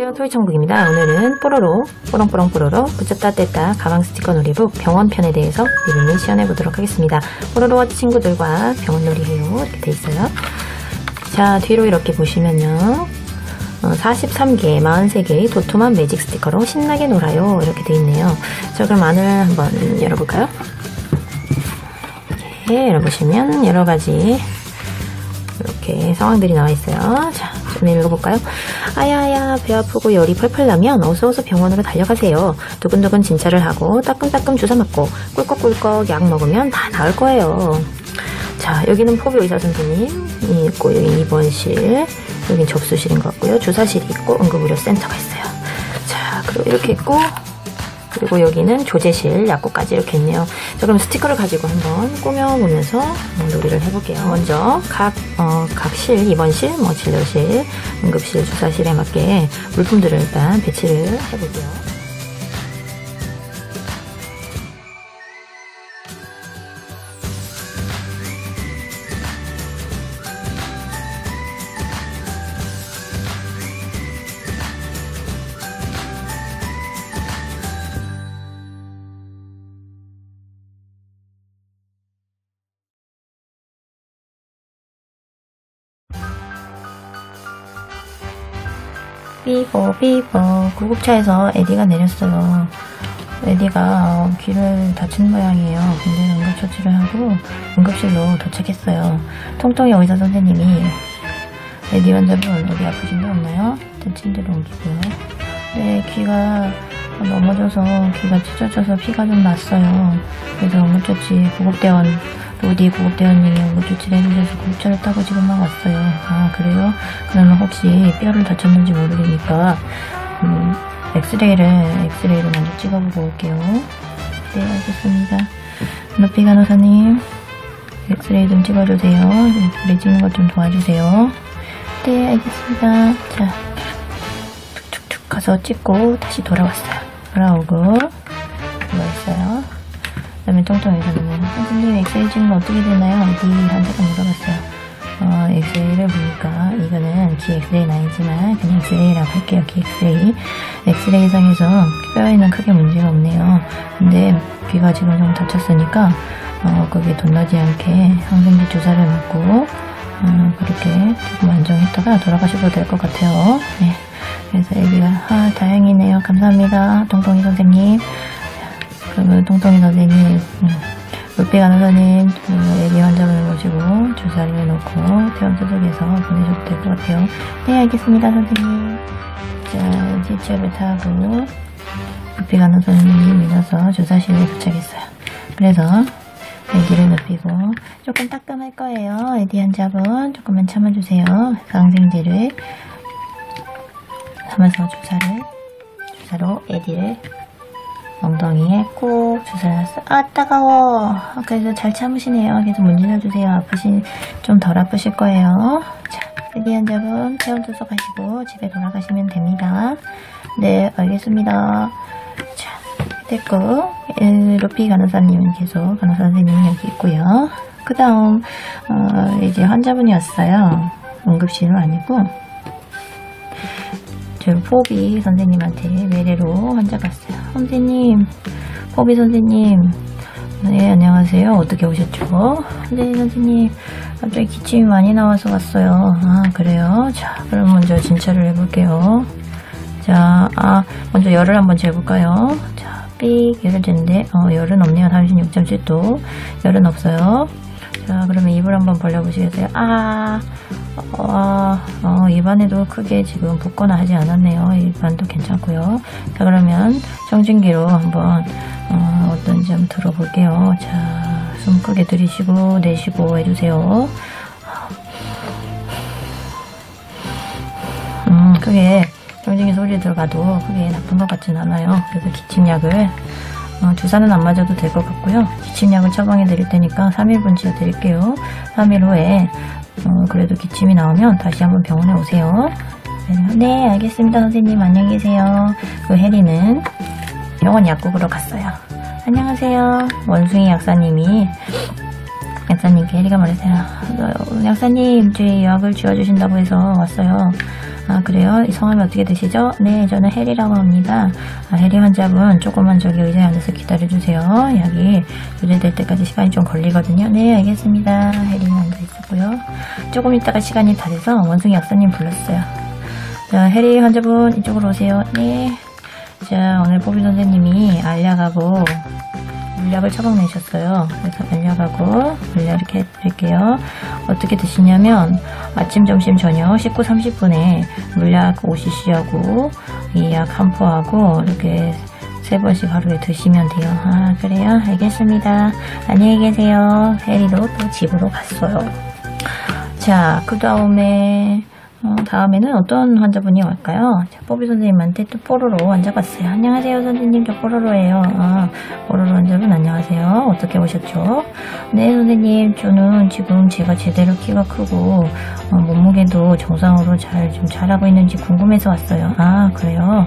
안녕하세요. 토이천국입니다. 오늘은 뽀로로 뽀롱뽀롱 뽀로로 붙였다 뗐다 가방 스티커 놀이북 병원편에 대해서 리뷰를 시연해보도록 하겠습니다. 뽀로로와 친구들과 병원놀이 해요. 이렇게 돼 있어요. 자 뒤로 이렇게 보시면요. 43개, 43개의 도톰한 매직 스티커로 신나게 놀아요. 이렇게 돼 있네요. 자 그럼 안을 한번 열어볼까요? 이렇게 열어보시면 여러가지 이렇게 상황들이 나와 있어요. 자 좀 읽어볼까요? 아야야 배 아프고 열이 펄펄 나면 어서어서 병원으로 달려가세요. 두근두근 진찰을 하고 따끔따끔 주사 맞고 꿀꺽꿀꺽 약 먹으면 다 나을 거예요. 자 여기는 포비 의사 선생님이 있고 여기 입원실 여긴 접수실인 것 같고요. 주사실이 있고 응급의료센터가 있어요. 자 그리고 이렇게 있고 그리고 여기는 조제실, 약국까지 이렇게 있네요. 자, 그럼 스티커를 가지고 한번 꾸며보면서 놀이를 해볼게요. 먼저 각, 어, 각 실, 입원실, 뭐 진료실, 응급실, 주사실에 맞게 물품들을 일단 배치를 해볼게요. 삐보 삐보 구급차에서 에디가 내렸어요. 에디가 어, 귀를 다친 모양이에요. 근데 응급처치를 하고 응급실로 도착했어요. 통통이 의사 선생님이 에디 환자분 어디 아프신 데 없나요? 일단 침대로 옮기고요. 네 귀가 넘어져서 귀가 찢어져서 피가 좀 났어요. 그래서 응급처치 구급대원 로디 구급대원님이 응급조치를 해주셔서 구급차를 타고 지금 막 왔어요. 아 그래요? 그러면 혹시 뼈를 다쳤는지 모르겠니까 음, 엑스레이를 엑스레이를 먼저 찍어보고 올게요. 네 알겠습니다. 높이 간호사님 엑스레이 좀 찍어주세요. 엑스레이 찍는 것 좀 도와주세요. 네 알겠습니다. 자 툭툭툭 가서 찍고 다시 돌아왔어요. 돌아오고 누워있어요. 그 다음에 통통 의사님은 선생님 거 어떻게 되나요? 환자가 물어봤어요. 어, 엑스레이를 보니까 이거는 귀 엑스레이는 아니지만 그냥 엑스레이라고 할게요. 귀 엑스레이. 엑스레이상에서 뼈에는 크게 문제가 없네요. 근데 귀가 지금 좀 다쳤으니까 어, 거기에 덧나지 않게 항생제 주사를 맞고 어, 그렇게 조금 안정했다가 돌아가셔도 될 것 같아요. 네. 그래서 에디가 아 다행이네요. 감사합니다. 통통이 선생님. 그러면 동동이 선생님, 물배 간호사님, 애기 환자분을 모시고 주사를 놓고 퇴원 소속에서 보내셔도 될 것 같아요. 네, 알겠습니다, 선생님. 자, 지치업을 타고 물배 간호사님이 믿어서 주사실에 도착했어요. 그래서 애기를 눕히고 조금 따끔할 거예요. 애기 환자분 조금만 참아주세요. 강생제를 하면서 주사를 주사로 애기를 엉덩이에 꼭 주사를 놨어. 아 따가워. 그래서 잘 참으시네요. 계속 문질러주세요. 아프신 좀 덜 아프실 거예요. 자, 애기 환자분 퇴원 투석하시고 집에 돌아가시면 됩니다. 네, 알겠습니다. 자, 됐고 루피 간호사님은 계속 간호사 선생님이 여기 있고요. 그 다음 어, 이제 환자분이 왔어요. 응급실은 아니고 저희 포비 선생님한테 외래로 환자가 왔어요. 선생님, 포비 선생님. 네, 안녕하세요. 어떻게 오셨죠? 네, 선생님. 갑자기 기침이 많이 나와서 왔어요. 아, 그래요? 자, 그럼 먼저 진찰을 해볼게요. 자, 아, 먼저 열을 한번 재볼까요? 자, 삑, 열을 쟀는데, 어, 열은 없네요. 36.7도. 열은 없어요. 자, 그러면 입을 한번 벌려보시겠어요? 아, 어, 어, 입안에도 크게 지금 붓거나 하지 않았네요. 입안도 괜찮고요. 자, 그러면 청진기로 한번 어, 어떤지 한번 들어볼게요. 자, 숨 크게 들이쉬고 내쉬고 해주세요. 음, 크게 청진기 소리 들어가도 크게 나쁜 것 같진 않아요. 그래서 기침약을 어, 주사는 안 맞아도 될 것 같고요. 기침약을 처방해 드릴 테니까 3일분 지어 드릴게요. 3일 후에 어, 그래도 기침이 나오면 다시 한번 병원에 오세요. 네, 알겠습니다. 선생님 안녕히 계세요. 그 혜리는 병원 약국으로 갔어요. 안녕하세요. 원숭이 약사님이 약사님께 해리가 말했어요. 어, 약사님, 저희 약을 지어주신다고 해서 왔어요. 아, 그래요? 이 성함이 어떻게 되시죠? 네, 저는 해리라고 합니다. 아, 해리 환자분, 조금만 저기 의자에 앉아서 기다려주세요. 약이 유래될 때까지 시간이 좀 걸리거든요. 네, 알겠습니다. 해리는 앉아 있 었고요. 조금 있다가 시간이 다 돼서 원숭이 약사님 불렀어요. 자, 해리 환자분, 이쪽으로 오세요. 네. 자, 오늘 보비 선생님이 알약하고 물약을 처방내셨어요. 그래서 알약하고 물약 이렇게 해드릴게요. 어떻게 드시냐면 아침, 점심, 저녁 19, 30분에 물약 5cc하고 이 약 한 포하고 이렇게 세 번씩 하루에 드시면 돼요. 아 그래요? 알겠습니다. 안녕히 계세요. 해리도 또 집으로 갔어요. 자, 그 다음에 어, 다음에는 어떤 환자분이 올까요? 자, 뽀비 선생님한테 또 뽀로로 앉아봤어요. 안녕하세요, 선생님. 저 뽀로로예요. 아, 뽀로로 환자분 안녕하세요. 어떻게 오셨죠? 네, 선생님. 저는 지금 제가 제대로 키가 크고 어, 몸무게도 정상으로 잘 좀 자라고 있는지 궁금해서 왔어요. 아, 그래요?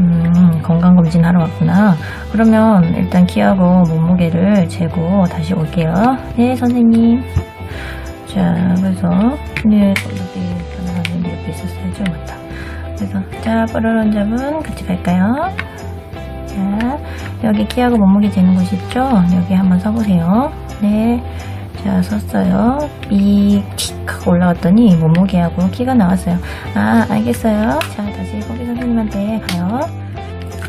음, 건강검진 하러 왔구나. 그러면 일단 키하고 몸무게를 재고 다시 올게요. 네, 선생님. 자, 그래서, 네, 여기 변호사님 옆에 있었어야죠, 맞다. 그래서, 자, 뽀로로 잡은 같이 갈까요? 자, 여기 키하고 몸무게 재는 곳 있죠? 여기 한번 서보세요. 네. 자, 섰어요. 삑, 하고 올라갔더니 몸무게하고 키가 나왔어요. 아, 알겠어요. 자, 다시 포비 선생님한테 가요.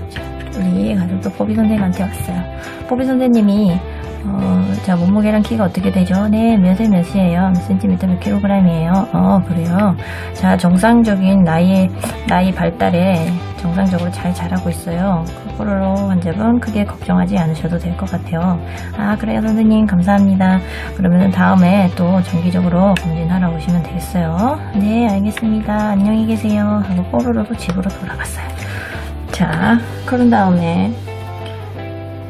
자, 우리 또 포비 선생님한테 왔어요. 포비 선생님이 어, 자, 몸무게랑 키가 어떻게 되죠? 네, 몇에 몇이에요? 몇 센티미터, 몇 킬로그램이에요? 어, 그래요. 자, 정상적인 나이, 나이 발달에 정상적으로 잘 자라고 있어요. 코로로 환자분 크게 걱정하지 않으셔도 될 것 같아요. 아, 그래요, 선생님. 감사합니다. 그러면 다음에 또 정기적으로 검진하러 오시면 되겠어요. 네, 알겠습니다. 안녕히 계세요. 하고 뽀로로도 집으로 돌아갔어요. 자, 그런 다음에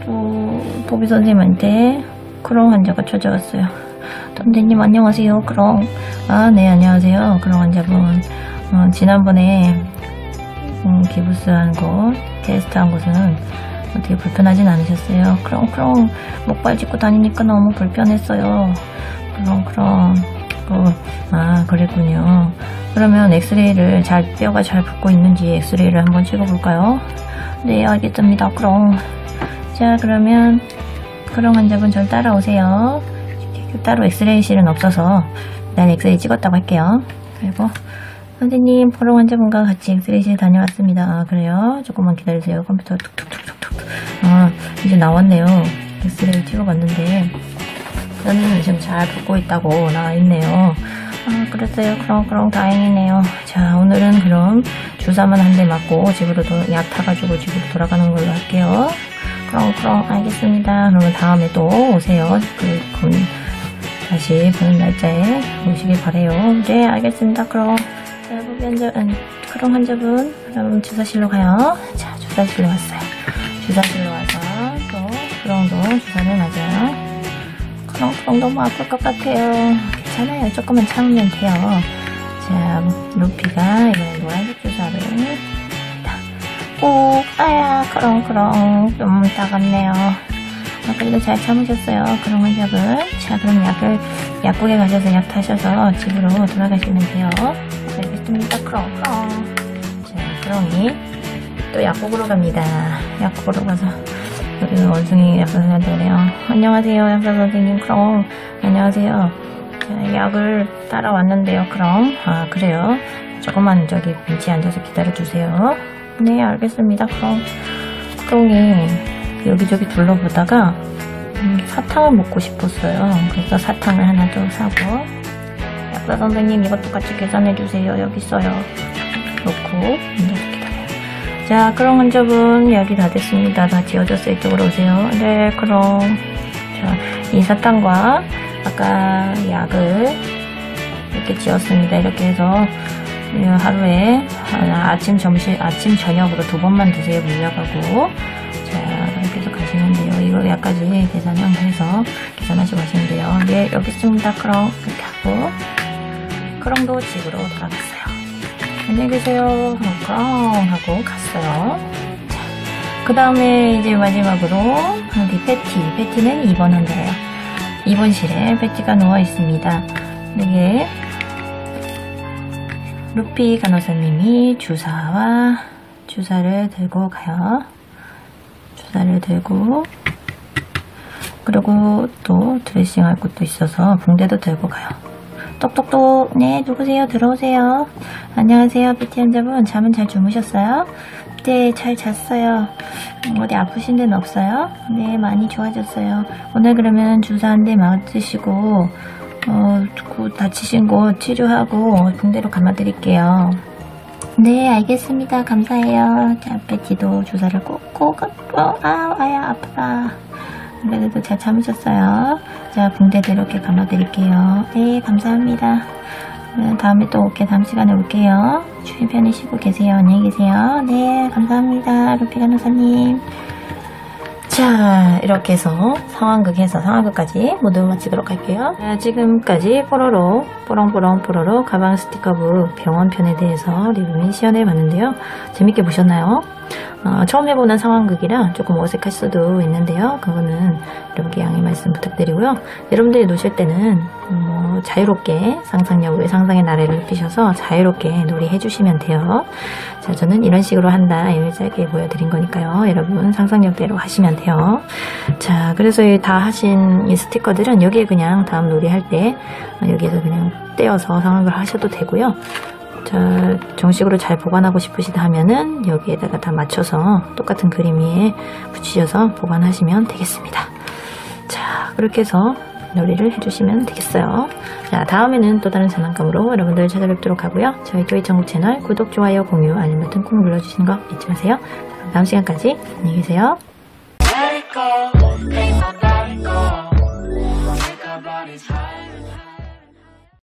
또 보비 선생님한테 크롱 환자가 찾아왔어요. 선생님 안녕하세요. 크롱. 아, 네, 안녕하세요. 크롱 환자분. 어, 지난번에 음, 기부스한 곳, 테스트한 곳은 어떻게 불편하진 않으셨어요? 크롱, 크롱. 목발 짚고 다니니까 너무 불편했어요. 크롱, 크롱. 어, 아, 그랬군요. 그러면 엑스레이를 잘, 뼈가 잘 붙고 있는지 엑스레이를 한번 찍어볼까요? 네, 알겠습니다. 그럼. 자, 그러면 크롱 환자분 절 따라오세요. 따로 엑스레이실은 없어서 난 엑스레이 찍었다고 할게요. 그리고 선생님, 크롱 환자분과 같이 엑스레이실 다녀왔습니다. 아, 그래요? 조금만 기다리세요. 컴퓨터 툭툭툭툭툭. 아, 이제 나왔네요. 엑스레이 찍어봤는데 저는 지금 잘 붙고 있다고 나와있네요. 아, 그랬어요. 그럼, 그럼 다행이네요. 자, 오늘은 그럼 주사만 한 대 맞고 집으로 도, 약 타가지고 집으로 돌아가는 걸로 할게요. 그럼, 그럼, 알겠습니다. 그러면 다음에 또 오세요. 그, 그, 다시 보는 날짜에 오시길 바래요. 네, 알겠습니다. 그럼, 자, 보기 환자, 음, 그럼 환자분, 그럼 주사실로 가요. 자, 주사실로 왔어요. 주사실로 와서 또, 그럼도 주사를 맞아요. 그럼, 그럼 너무 아플 것 같아요. 괜찮아요. 조금만 참으면 돼요. 자, 루피가 이번에 노란색 주사를 꼭, 아야, 그럼, 그럼, 좀 따갑네요. 아, 그래도 잘 참으셨어요. 그럼 환자분. 자, 그럼 약을, 약국에 가셔서 약 타셔서 집으로 돌아가시면 돼요. 알겠습니다. 그럼, 그럼. 자, 그럼이 또 약국으로 갑니다. 약국으로 가서 여기는 원숭이 약사 선생님한테 그래요. 안녕하세요, 약사 선생님. 그럼, 안녕하세요. 자, 약을 따라왔는데요. 그럼, 아, 그래요. 조금만 저기 벤치에 앉아서 기다려주세요. 네, 알겠습니다. 그럼, 크롱이 여기저기 둘러보다가 음, 사탕을 먹고 싶었어요. 그래서 사탕을 하나 더 사고 약사 선생님 이것도 같이 계산해주세요. 여기 있어요. 놓고. 자, 크롱 환자분 이야기 다 됐습니다. 다 지워졌어요. 이쪽으로 오세요. 네, 크롱. 자, 이 사탕과 아까 약을 이렇게 지었습니다. 이렇게 해서 하루에 아침, 점심, 아침, 저녁으로 두 번만 드세요. 물약하고. 자, 그렇게 해서 가시면 돼요. 이거 약까지 계산해서 계산하시고 가시면 돼요. 네, 여기 있습니다. 크롱. 이렇게 하고. 크롱도 집으로 돌아갔어요. 안녕히 계세요. 크롱 하고 갔어요. 자, 그 다음에 이제 마지막으로 여기 패티. 패티는 2번 환자예요. 입원실에 배지가 누워 있습니다. 여기에 루피 간호사님이 주사와 주사를 들고 가요. 주사를 들고 그리고 또 드레싱 할 것도 있어서 붕대도 들고 가요. 똑똑똑 네 누구세요 들어오세요 안녕하세요 PT 환자분 잠은 잘 주무셨어요? 네잘 잤어요 어디 아프신 데는 없어요? 네 많이 좋아졌어요 오늘 그러면 주사 한 대 맞으시고 어, 그 다치신 곳 치료하고 붕대로 감아드릴게요 네 알겠습니다 감사해요 자 배지도 주사를 꼭꼭 어, 아 아야 아프다 그래도 잘 참으셨어요. 자, 붕대도 이렇게 감아드릴게요. 네, 감사합니다. 네, 다음에 또 올게, 다음 시간에 올게요. 주위 편히 쉬고 계세요. 안녕히 계세요. 네, 감사합니다. 루피 간호사님. 자, 이렇게 해서 상황극에서 상황극까지 모두 마치도록 할게요. 자, 지금까지 뽀로로, 뽀롱뽀롱 뽀로로 가방 스티커부 병원편에 대해서 리뷰 및 시연해봤는데요. 재밌게 보셨나요? 어, 처음 해보는 상황극이라 조금 어색할 수도 있는데요. 그거는 여러분께 양해 말씀 부탁드리고요. 여러분들이 노실 때는 뭐 자유롭게 상상력을 상상의 나래를 높이셔서 자유롭게 놀이해 주시면 돼요. 자, 저는 이런 식으로 한다. 이걸 짧게 보여드린 거니까요. 여러분 상상력대로 하시면 돼요. 자, 그래서 다 하신 이 스티커들은 여기에 그냥 다음 놀이 할 때 여기에서 그냥 떼어서 상황을 하셔도 되고요. 자, 정식으로 잘 보관하고 싶으시다 하면은 여기에다가 다 맞춰서 똑같은 그림 위에 붙이셔서 보관하시면 되겠습니다. 자, 그렇게 해서 놀이를 해주시면 되겠어요. 자, 다음에는 또 다른 장난감으로 여러분들 찾아뵙도록 하고요. 저희 토이 전국 채널 구독, 좋아요, 공유, 알림 버튼 꾹 눌러주시는 거 잊지 마세요. 자, 다음 시간까지 안녕히 계세요. Go, make my body go. Take our bodies high.